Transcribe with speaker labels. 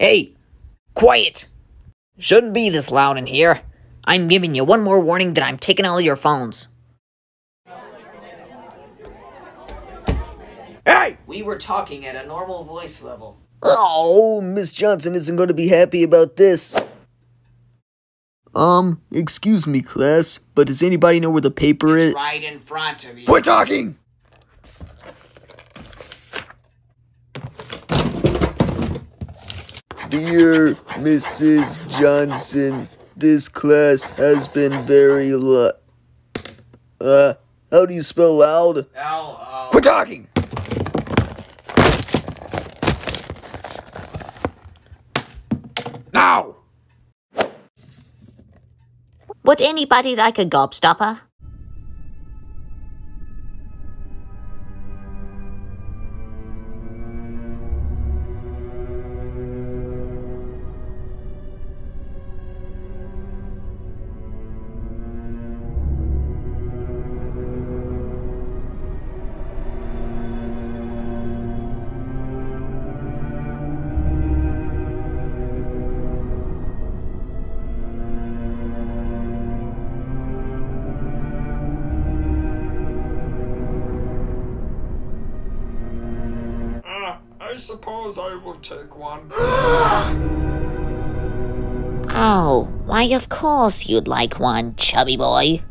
Speaker 1: Hey, quiet! Shouldn't be this loud in here. I'm giving you one more warning that I'm taking all your phones. Hey! We were talking at a normal voice level.
Speaker 2: Oh, Miss Johnson isn't going to be happy about this. Um, excuse me, class, but does anybody know where the paper is?
Speaker 1: Right in front of you.
Speaker 2: Quit talking! Dear Mrs. Johnson, this class has been very lo- Uh, how do you spell loud?
Speaker 1: L
Speaker 2: Quit talking!
Speaker 1: Now!
Speaker 3: Would anybody like a gobstopper?
Speaker 4: Suppose I will take one.
Speaker 3: Oh, why of course you'd like one, chubby boy.